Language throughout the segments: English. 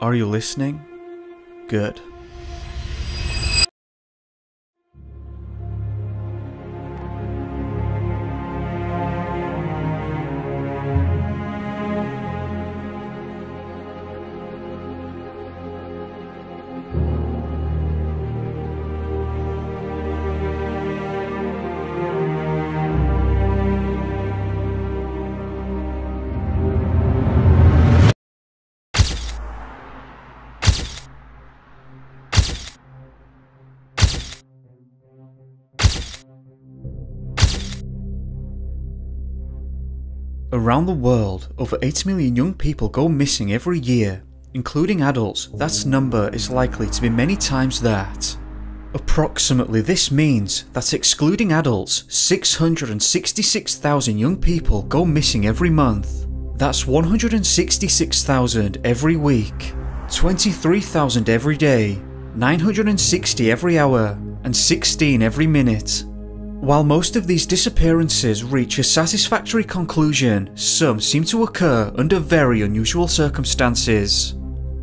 Are you listening? Good. Around the world, over 8 million young people go missing every year. Including adults, that number is likely to be many times that. Approximately this means that excluding adults, 666,000 young people go missing every month. That's 166,000 every week, 23,000 every day, 960 every hour, and 16 every minute. While most of these disappearances reach a satisfactory conclusion, some seem to occur under very unusual circumstances.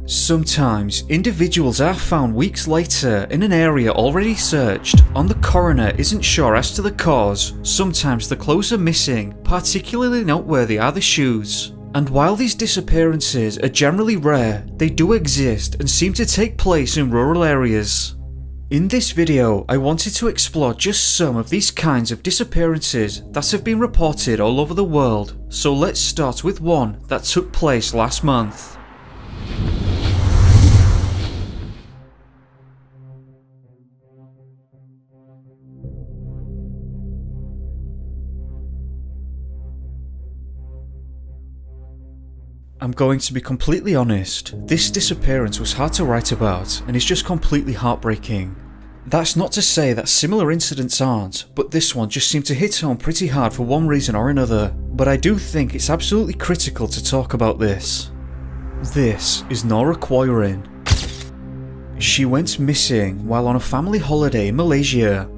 Sometimes, individuals are found weeks later in an area already searched, and the coroner isn't sure as to the cause. Sometimes the clothes are missing, particularly noteworthy are the shoes. And while these disappearances are generally rare, they do exist and seem to take place in rural areas. In this video, I wanted to explore just some of these kinds of disappearances that have been reported all over the world, so let's start with one that took place last month. I'm going to be completely honest, this disappearance was hard to write about and is just completely heartbreaking. That's not to say that similar incidents aren't, but this one just seemed to hit home pretty hard for one reason or another, but I do think it's absolutely critical to talk about this. This is Nora Quoirin. She went missing while on a family holiday in Malaysia.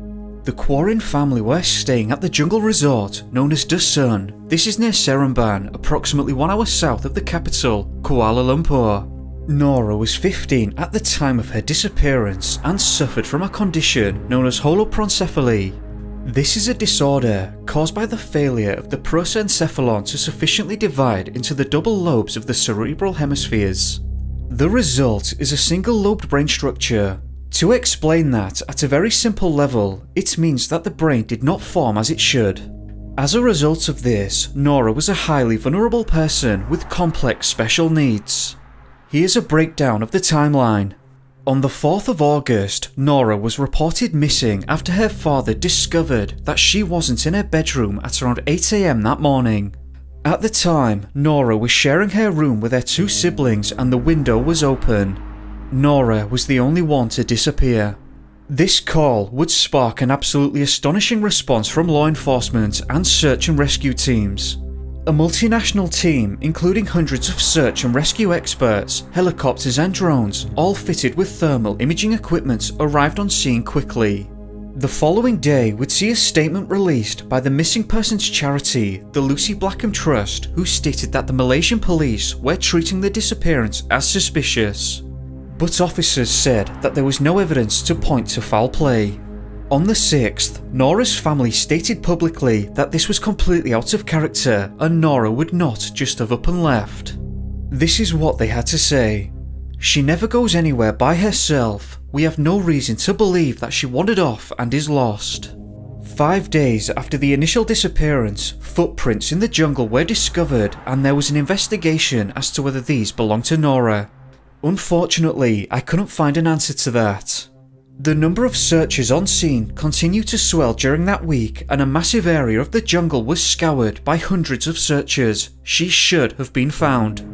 The Quoirin family were staying at the jungle resort known as Dusun. This is near Seremban, approximately one hour south of the capital, Kuala Lumpur. Nora was 15 at the time of her disappearance and suffered from a condition known as holoprosencephaly. This is a disorder caused by the failure of the prosencephalon to sufficiently divide into the double lobes of the cerebral hemispheres. The result is a single-lobed brain structure. To explain that at a very simple level, it means that the brain did not form as it should. As a result of this, Nora was a highly vulnerable person with complex special needs. Here's a breakdown of the timeline. On the 4th of August, Nora was reported missing after her father discovered that she wasn't in her bedroom at around 8am that morning. At the time, Nora was sharing her room with her two siblings and the window was open. Nora was the only one to disappear. This call would spark an absolutely astonishing response from law enforcement and search and rescue teams. A multinational team, including hundreds of search and rescue experts, helicopters and drones, all fitted with thermal imaging equipment, arrived on scene quickly. The following day would see a statement released by the missing persons charity, the Lucie Blackman Trust, who stated that the Malaysian police were treating the disappearance as suspicious. But officers said that there was no evidence to point to foul play. On the 6th, Nora's family stated publicly that this was completely out of character and Nora would not just have up and left. This is what they had to say. She never goes anywhere by herself. We have no reason to believe that she wandered off and is lost. Five days after the initial disappearance, footprints in the jungle were discovered and there was an investigation as to whether these belonged to Nora. Unfortunately, I couldn't find an answer to that. The number of searches on scene continued to swell during that week and a massive area of the jungle was scoured by hundreds of searchers. She should have been found.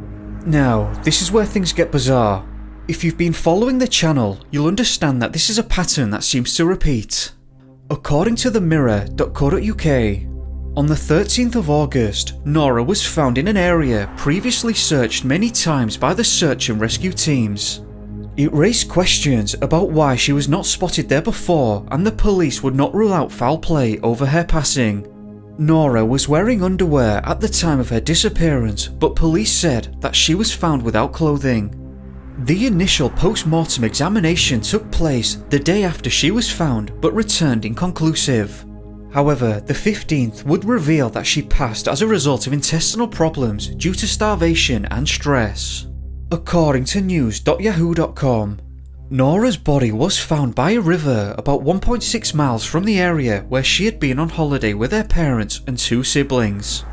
Now, this is where things get bizarre. If you've been following the channel, you'll understand that this is a pattern that seems to repeat. According to the mirror.co.uk, on the 13th of August, Nora was found in an area previously searched many times by the search and rescue teams. It raised questions about why she was not spotted there before and the police would not rule out foul play over her passing. Nora was wearing underwear at the time of her disappearance but police said that she was found without clothing. The initial post-mortem examination took place the day after she was found but returned inconclusive. However, the 15th would reveal that she passed as a result of intestinal problems due to starvation and stress. According to news.yahoo.com, Nora's body was found by a river about 1.6 miles from the area where she had been on holiday with her parents and two siblings.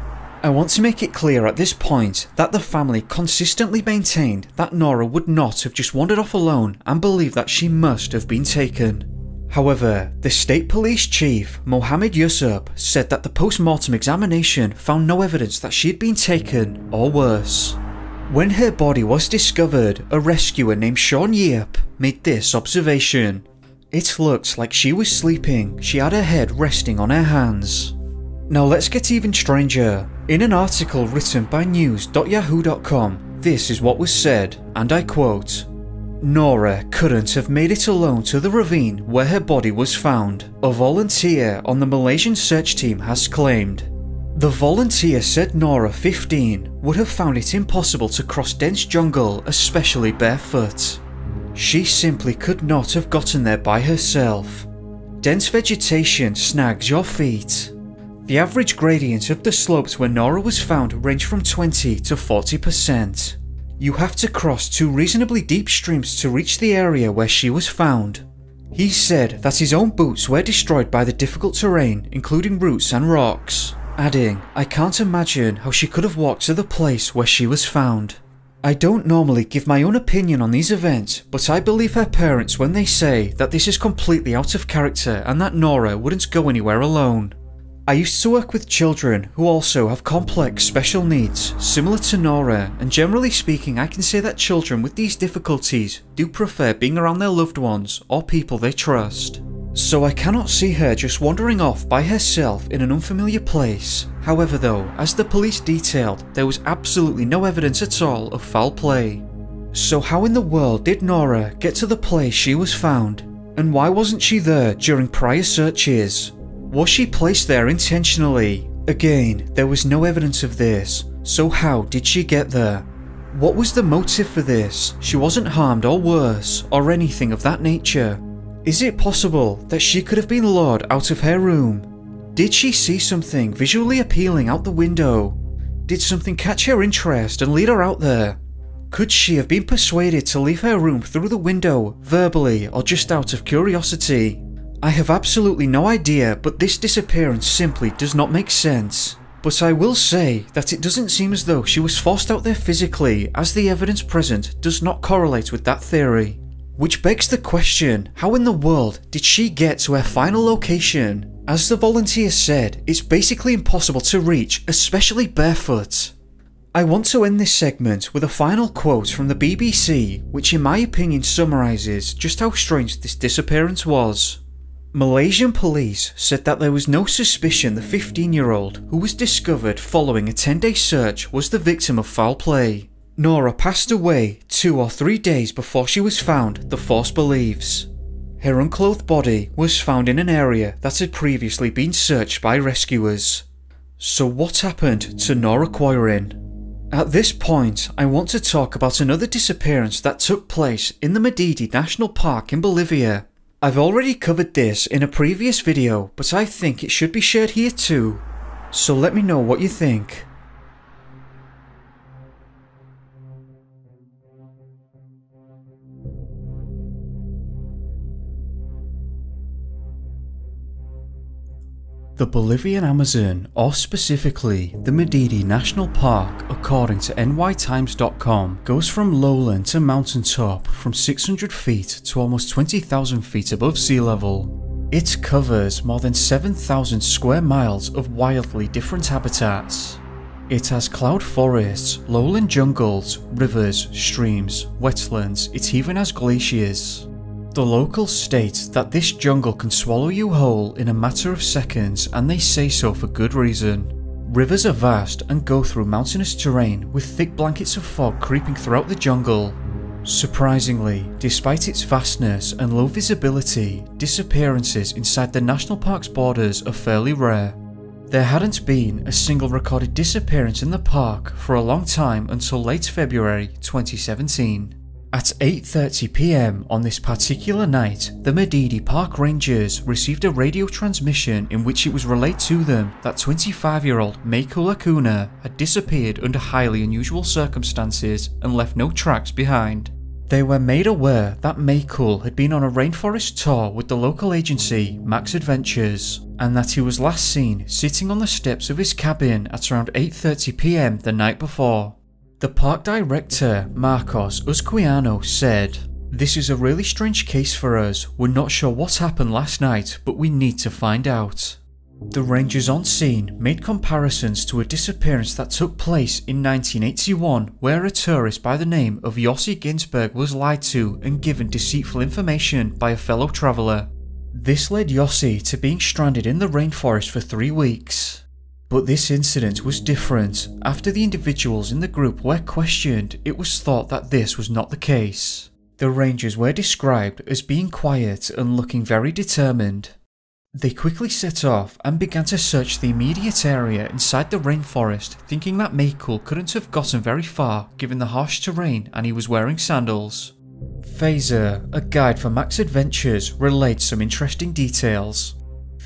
I want to make it clear at this point that the family consistently maintained that Nora would not have just wandered off alone and believed that she must have been taken. However, the state police chief, Mohammed Yusuf, said that the post-mortem examination found no evidence that she had been taken, or worse. When her body was discovered, a rescuer named Sean Yip made this observation. It looked like she was sleeping, she had her head resting on her hands. Now let's get even stranger. In an article written by news.yahoo.com, this is what was said, and I quote, Nora couldn't have made it alone to the ravine where her body was found, a volunteer on the Malaysian search team has claimed. The volunteer said Nora, 15, would have found it impossible to cross dense jungle, especially barefoot. She simply could not have gotten there by herself. Dense vegetation snags your feet. The average gradient of the slopes where Nora was found ranged from 20 to 40%. You have to cross two reasonably deep streams to reach the area where she was found. He said that his own boots were destroyed by the difficult terrain, including roots and rocks adding, I can't imagine how she could have walked to the place where she was found. I don't normally give my own opinion on these events, but I believe her parents when they say that this is completely out of character and that Nora wouldn't go anywhere alone. I used to work with children who also have complex special needs, similar to Nora, and generally speaking I can say that children with these difficulties do prefer being around their loved ones or people they trust. So I cannot see her just wandering off by herself in an unfamiliar place. However though, as the police detailed, there was absolutely no evidence at all of foul play. So how in the world did Nora get to the place she was found? And why wasn't she there during prior searches? Was she placed there intentionally? Again, there was no evidence of this, so how did she get there? What was the motive for this? She wasn't harmed or worse, or anything of that nature. Is it possible that she could have been lured out of her room? Did she see something visually appealing out the window? Did something catch her interest and lead her out there? Could she have been persuaded to leave her room through the window, verbally, or just out of curiosity? I have absolutely no idea, but this disappearance simply does not make sense. But I will say that it doesn't seem as though she was forced out there physically, as the evidence present does not correlate with that theory. Which begs the question, how in the world did she get to her final location? As the volunteer said, it's basically impossible to reach, especially barefoot. I want to end this segment with a final quote from the BBC, which in my opinion summarises just how strange this disappearance was. Malaysian police said that there was no suspicion the 15 year old who was discovered following a 10 day search was the victim of foul play. Nora passed away two or three days before she was found, the force believes. Her unclothed body was found in an area that had previously been searched by rescuers. So what happened to Nora Quoirin? At this point, I want to talk about another disappearance that took place in the Madidi National Park in Bolivia. I've already covered this in a previous video, but I think it should be shared here too. So let me know what you think. The Bolivian Amazon, or specifically the Madidi National Park, according to nytimes.com, goes from lowland to mountaintop from 600 feet to almost 20,000 feet above sea level. It covers more than 7,000 square miles of wildly different habitats. It has cloud forests, lowland jungles, rivers, streams, wetlands, it even has glaciers. The locals state that this jungle can swallow you whole in a matter of seconds and they say so for good reason. Rivers are vast and go through mountainous terrain with thick blankets of fog creeping throughout the jungle. Surprisingly, despite its vastness and low visibility, disappearances inside the national park's borders are fairly rare. There hadn't been a single recorded disappearance in the park for a long time until late February 2017. At 8.30pm on this particular night, the Madidi Park Rangers received a radio transmission in which it was relayed to them that 25-year-old Meikul Acuna had disappeared under highly unusual circumstances and left no tracks behind. They were made aware that Meikul had been on a rainforest tour with the local agency Max Adventures, and that he was last seen sitting on the steps of his cabin at around 8.30pm the night before. The park director, Marcos Uzquiano, said, This is a really strange case for us. We're not sure what happened last night, but we need to find out. The rangers on scene made comparisons to a disappearance that took place in 1981 where a tourist by the name of Yossi Ghinsberg was lied to and given deceitful information by a fellow traveller. This led Yossi to being stranded in the rainforest for three weeks. But this incident was different. After the individuals in the group were questioned, it was thought that this was not the case. The rangers were described as being quiet and looking very determined. They quickly set off and began to search the immediate area inside the rainforest, thinking that Meikul couldn't have gotten very far given the harsh terrain and he was wearing sandals. Phaser, a guide for Max Adventures, relayed some interesting details.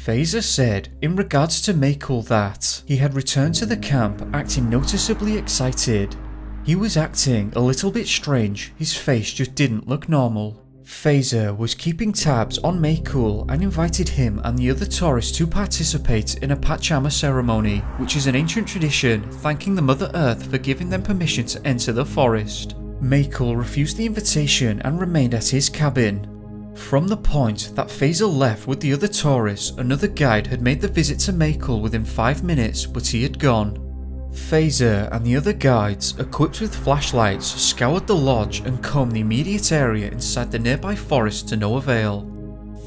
Phaser said in regards to Meikul that he had returned to the camp acting noticeably excited. He was acting a little bit strange, his face just didn't look normal. Phaser was keeping tabs on Meikul and invited him and the other tourists to participate in a Pachama ceremony, which is an ancient tradition thanking the Mother Earth for giving them permission to enter the forest. Meikul refused the invitation and remained at his cabin. From the point that Phaser left with the other tourists, another guide had made the visit to Meikul within 5 minutes, but he had gone. Phaser and the other guides, equipped with flashlights, scoured the lodge and combed the immediate area inside the nearby forest to no avail.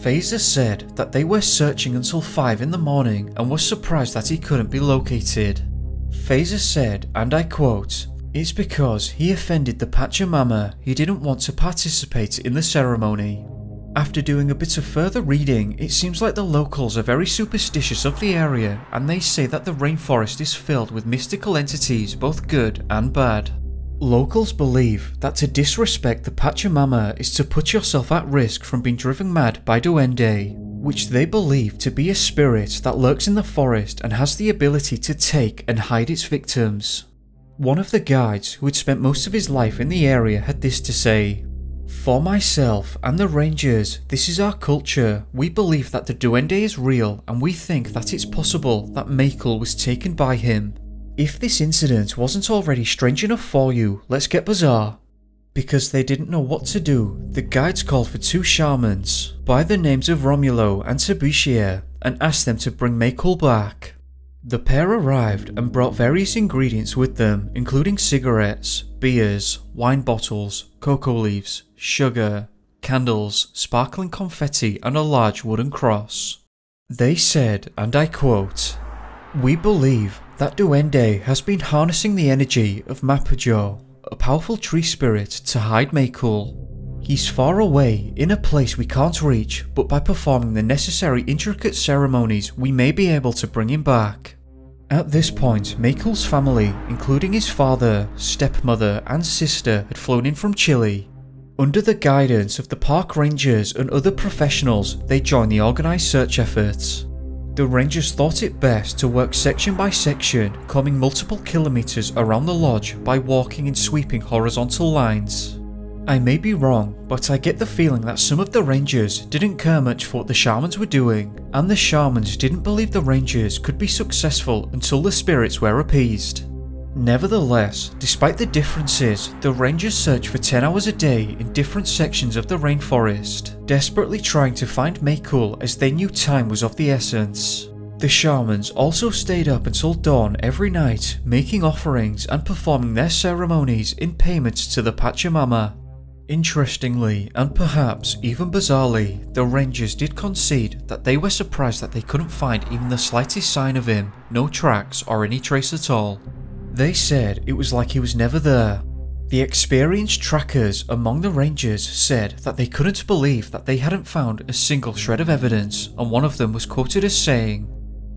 Phaser said that they were searching until 5 in the morning and was surprised that he couldn't be located. Phaser said, and I quote, It's because he offended the Pachamama, he didn't want to participate in the ceremony. After doing a bit of further reading, it seems like the locals are very superstitious of the area and they say that the rainforest is filled with mystical entities both good and bad. Locals believe that to disrespect the Pachamama is to put yourself at risk from being driven mad by Duende, which they believe to be a spirit that lurks in the forest and has the ability to take and hide its victims. One of the guides who had spent most of his life in the area had this to say for myself and the Rangers, this is our culture. We believe that the Duende is real and we think that it's possible that Meikul was taken by him. If this incident wasn't already strange enough for you, let's get bizarre. Because they didn't know what to do, the guides called for two shamans by the names of Romulo and Tabushia and asked them to bring Meikul back. The pair arrived and brought various ingredients with them, including cigarettes, beers, wine bottles, cocoa leaves, sugar, candles, sparkling confetti, and a large wooden cross. They said, and I quote, We believe that Duende has been harnessing the energy of Mapujo, a powerful tree spirit, to hide Meikul. He's far away, in a place we can't reach, but by performing the necessary intricate ceremonies, we may be able to bring him back. At this point, Meikul's family, including his father, stepmother, and sister, had flown in from Chile. Under the guidance of the park rangers and other professionals, they joined the organised search efforts. The rangers thought it best to work section by section, coming multiple kilometres around the lodge by walking in sweeping horizontal lines. I may be wrong, but I get the feeling that some of the rangers didn't care much for what the shamans were doing, and the shamans didn't believe the rangers could be successful until the spirits were appeased. Nevertheless, despite the differences, the rangers searched for 10 hours a day in different sections of the rainforest, desperately trying to find Meikul as they knew time was of the essence. The shamans also stayed up until dawn every night, making offerings and performing their ceremonies in payment to the Pachamama, Interestingly, and perhaps even bizarrely, the Rangers did concede that they were surprised that they couldn't find even the slightest sign of him, no tracks or any trace at all. They said it was like he was never there. The experienced trackers among the Rangers said that they couldn't believe that they hadn't found a single shred of evidence, and one of them was quoted as saying,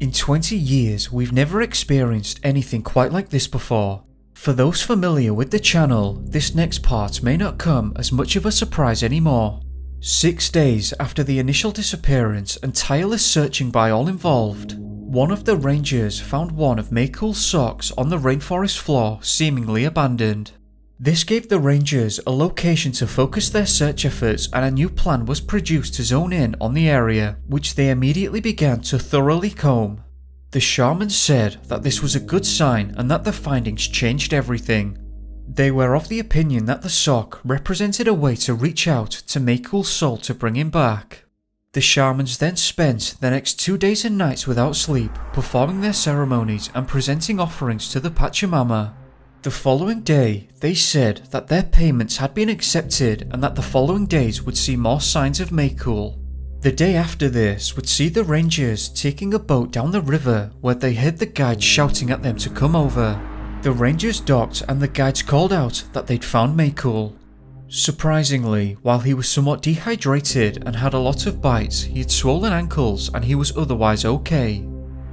In 20 years, we've never experienced anything quite like this before. For those familiar with the channel, this next part may not come as much of a surprise anymore. Six days after the initial disappearance and tireless searching by all involved, one of the rangers found one of Maycool's socks on the rainforest floor seemingly abandoned. This gave the rangers a location to focus their search efforts and a new plan was produced to zone in on the area, which they immediately began to thoroughly comb. The shaman said that this was a good sign and that the findings changed everything. They were of the opinion that the sock represented a way to reach out to Maycool's soul to bring him back. The shamans then spent the next two days and nights without sleep, performing their ceremonies and presenting offerings to the Pachamama. The following day, they said that their payments had been accepted and that the following days would see more signs of Maycool. The day after this would see the rangers taking a boat down the river where they heard the guides shouting at them to come over. The rangers docked and the guides called out that they'd found Maycool. Surprisingly, while he was somewhat dehydrated and had a lot of bites, he had swollen ankles and he was otherwise okay.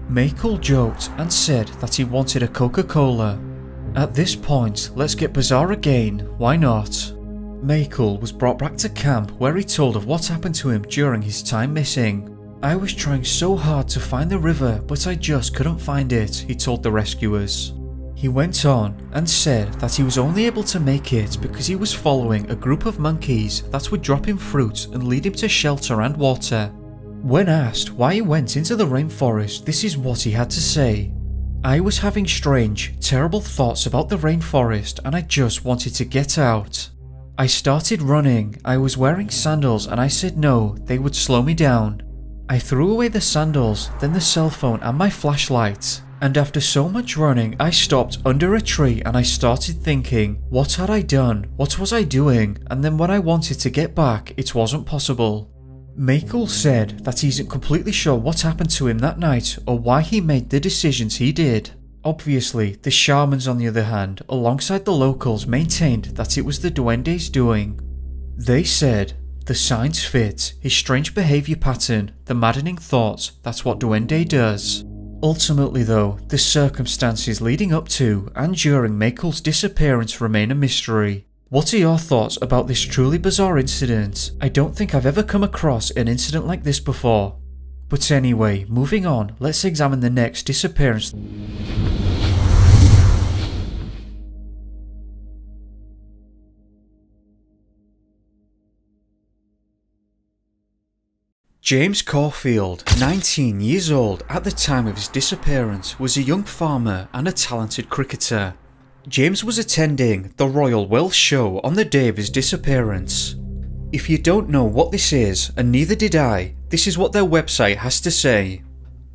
Maycool joked and said that he wanted a Coca-Cola. At this point, let's get bizarre again, why not? Maycool was brought back to camp where he told of what happened to him during his time missing. I was trying so hard to find the river, but I just couldn't find it, he told the rescuers. He went on and said that he was only able to make it because he was following a group of monkeys that would drop him fruit and lead him to shelter and water. When asked why he went into the rainforest, this is what he had to say. I was having strange, terrible thoughts about the rainforest and I just wanted to get out. I started running, I was wearing sandals and I said no, they would slow me down. I threw away the sandals, then the cell phone and my flashlight. And after so much running, I stopped under a tree and I started thinking, what had I done? What was I doing? And then when I wanted to get back, it wasn't possible. Maycool said that he isn't completely sure what happened to him that night or why he made the decisions he did. Obviously, the shamans on the other hand, alongside the locals maintained that it was the duende's doing. They said, the signs fit, his strange behaviour pattern, the maddening thoughts, that's what duende does. Ultimately though, the circumstances leading up to and during Maycool's disappearance remain a mystery. What are your thoughts about this truly bizarre incident? I don't think I've ever come across an incident like this before. But anyway, moving on, let's examine the next disappearance. James Corfield, 19 years old at the time of his disappearance, was a young farmer and a talented cricketer. James was attending the Royal Welsh Show on the day of his disappearance. If you don't know what this is, and neither did I, this is what their website has to say.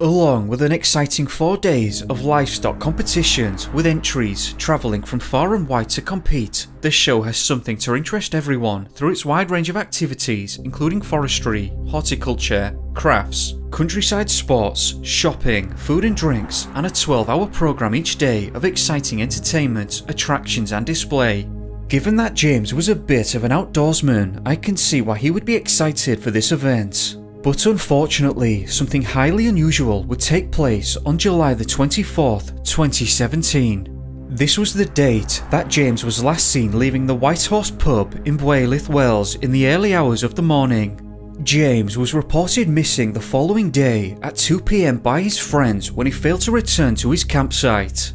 Along with an exciting four days of livestock competitions with entries travelling from far and wide to compete, the show has something to interest everyone through its wide range of activities including forestry, horticulture, crafts, countryside sports, shopping, food and drinks, and a 12 hour programme each day of exciting entertainment, attractions and display. Given that James was a bit of an outdoorsman, I can see why he would be excited for this event. But unfortunately, something highly unusual would take place on July the 24th, 2017. This was the date that James was last seen leaving the White Horse pub in Builth, Wales in the early hours of the morning. James was reported missing the following day at 2pm by his friends when he failed to return to his campsite.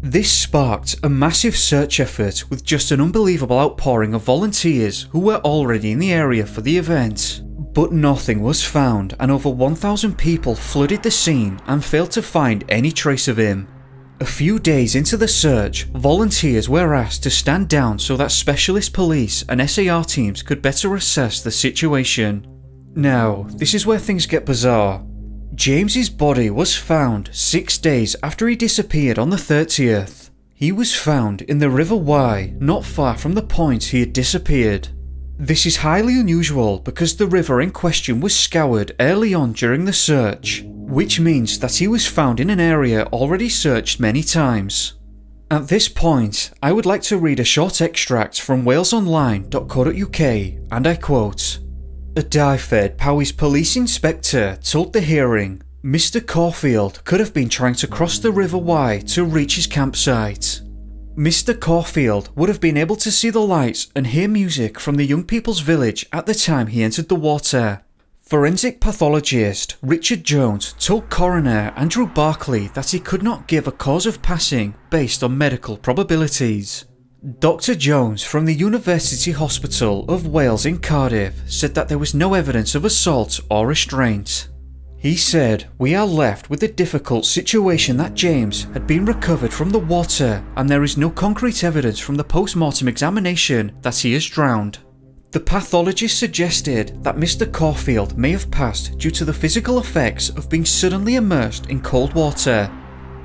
This sparked a massive search effort with just an unbelievable outpouring of volunteers who were already in the area for the event. But nothing was found and over 1,000 people flooded the scene and failed to find any trace of him. A few days into the search, volunteers were asked to stand down so that specialist police and SAR teams could better assess the situation. Now, this is where things get bizarre. James's body was found six days after he disappeared on the 30th. He was found in the River Wye, not far from the point he had disappeared. This is highly unusual because the river in question was scoured early on during the search, which means that he was found in an area already searched many times. At this point, I would like to read a short extract from walesonline.co.uk and I quote, A Dyfed Powys police inspector told the hearing Mr Corfield could have been trying to cross the River Wye to reach his campsite. Mr. Corfield would have been able to see the lights and hear music from the young people's village at the time he entered the water. Forensic pathologist Richard Jones told coroner Andrew Barkley that he could not give a cause of passing based on medical probabilities. Dr. Jones from the University Hospital of Wales in Cardiff said that there was no evidence of assault or restraint. He said, We are left with the difficult situation that James had been recovered from the water and there is no concrete evidence from the post-mortem examination that he is drowned. The pathologist suggested that Mr. Corfield may have passed due to the physical effects of being suddenly immersed in cold water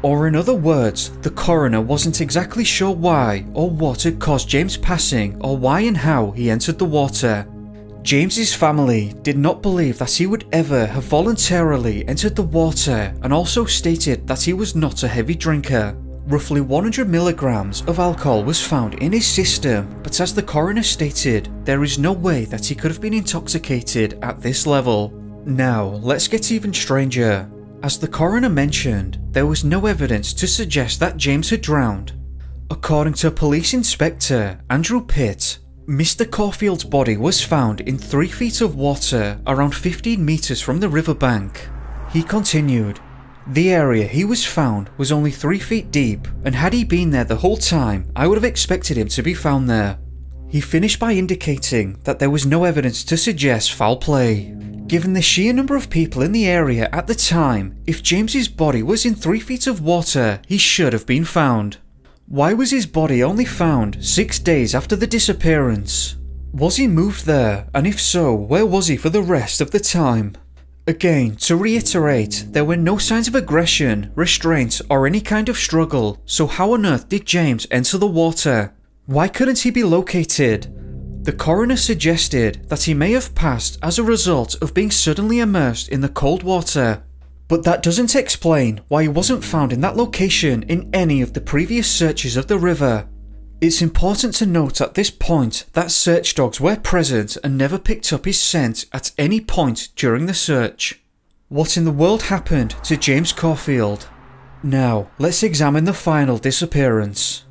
or in other words, the coroner wasn't exactly sure why or what had caused James passing or why and how he entered the water. James's family did not believe that he would ever have voluntarily entered the water and also stated that he was not a heavy drinker. Roughly 100 milligrams of alcohol was found in his system, but as the coroner stated, there is no way that he could have been intoxicated at this level. Now, let's get even stranger. As the coroner mentioned, there was no evidence to suggest that James had drowned. According to Police Inspector Andrew Pitt, Mr. Corfield's body was found in 3 feet of water around 15 metres from the riverbank. He continued, The area he was found was only 3 feet deep, and had he been there the whole time, I would have expected him to be found there. He finished by indicating that there was no evidence to suggest foul play. Given the sheer number of people in the area at the time, if James's body was in 3 feet of water, he should have been found. Why was his body only found 6 days after the disappearance? Was he moved there, and if so, where was he for the rest of the time? Again, to reiterate, there were no signs of aggression, restraint, or any kind of struggle, so how on earth did James enter the water? Why couldn't he be located? The coroner suggested that he may have passed as a result of being suddenly immersed in the cold water. But that doesn't explain why he wasn't found in that location in any of the previous searches of the river. It's important to note at this point that search dogs were present and never picked up his scent at any point during the search. What in the world happened to James Corfield? Now, let's examine the final disappearance.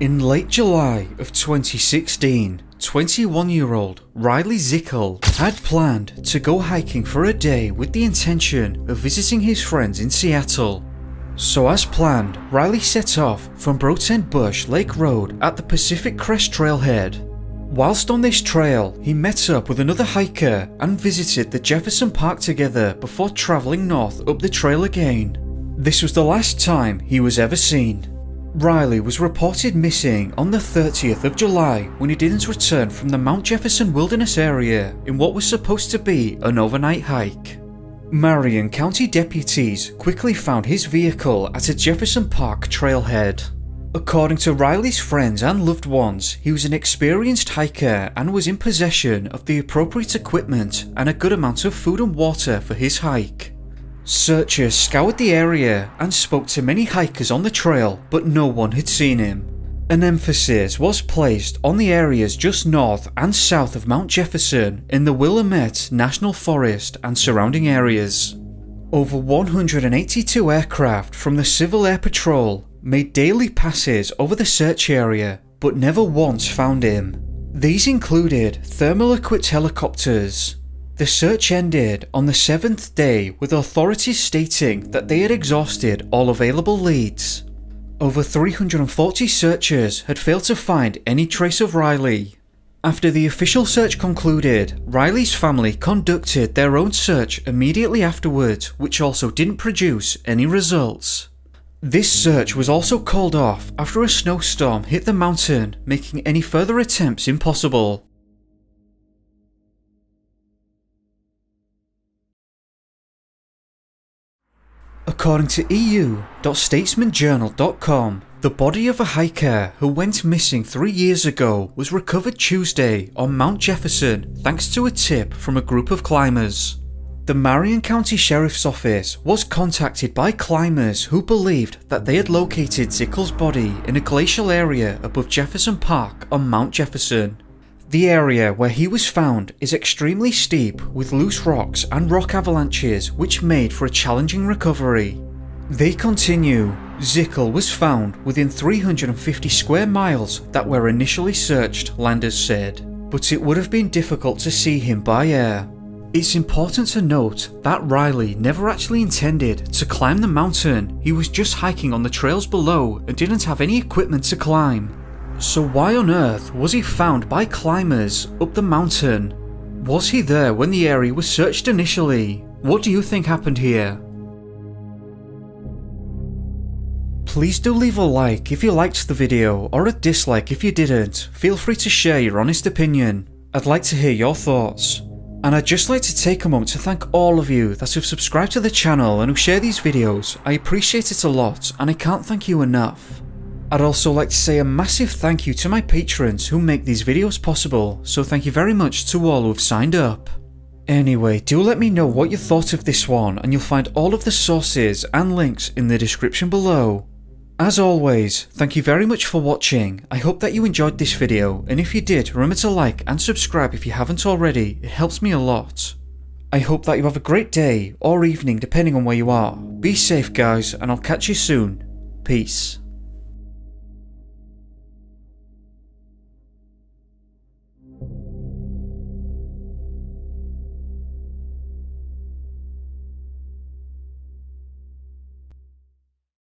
In late July of 2016, 21 year old Riley Zickel had planned to go hiking for a day with the intention of visiting his friends in Seattle. So, as planned, Riley set off from Breitenbush Lake Road at the Pacific Crest Trailhead. Whilst on this trail, he met up with another hiker and visited the Jefferson Park together before travelling north up the trail again. This was the last time he was ever seen. Riley was reported missing on the 30th of July when he didn't return from the Mount Jefferson Wilderness area in what was supposed to be an overnight hike. Marion County deputies quickly found his vehicle at a Jefferson Park trailhead. According to Riley's friends and loved ones, he was an experienced hiker and was in possession of the appropriate equipment and a good amount of food and water for his hike. Searchers scoured the area and spoke to many hikers on the trail, but no one had seen him. An emphasis was placed on the areas just north and south of Mount Jefferson in the Willamette National Forest and surrounding areas. Over 182 aircraft from the Civil Air Patrol made daily passes over the search area, but never once found him. These included thermal equipped helicopters, the search ended on the seventh day with authorities stating that they had exhausted all available leads. Over 340 searchers had failed to find any trace of Riley. After the official search concluded, Riley's family conducted their own search immediately afterwards, which also didn't produce any results. This search was also called off after a snowstorm hit the mountain, making any further attempts impossible. According to EU.statesmanjournal.com, the body of a hiker who went missing three years ago was recovered Tuesday on Mount Jefferson thanks to a tip from a group of climbers. The Marion County Sheriff's Office was contacted by climbers who believed that they had located Zickel's body in a glacial area above Jefferson Park on Mount Jefferson. The area where he was found is extremely steep with loose rocks and rock avalanches which made for a challenging recovery. They continue, Zickel was found within 350 square miles that were initially searched, Landers said, but it would have been difficult to see him by air. It's important to note that Riley never actually intended to climb the mountain, he was just hiking on the trails below and didn't have any equipment to climb. So why on earth was he found by climbers up the mountain? Was he there when the area was searched initially? What do you think happened here? Please do leave a like if you liked the video or a dislike if you didn't. Feel free to share your honest opinion. I'd like to hear your thoughts. And I'd just like to take a moment to thank all of you that have subscribed to the channel and who share these videos. I appreciate it a lot and I can't thank you enough. I'd also like to say a massive thank you to my patrons who make these videos possible, so thank you very much to all who've signed up. Anyway, do let me know what you thought of this one and you'll find all of the sources and links in the description below. As always, thank you very much for watching, I hope that you enjoyed this video, and if you did, remember to like and subscribe if you haven't already, it helps me a lot. I hope that you have a great day, or evening depending on where you are. Be safe guys, and I'll catch you soon. Peace.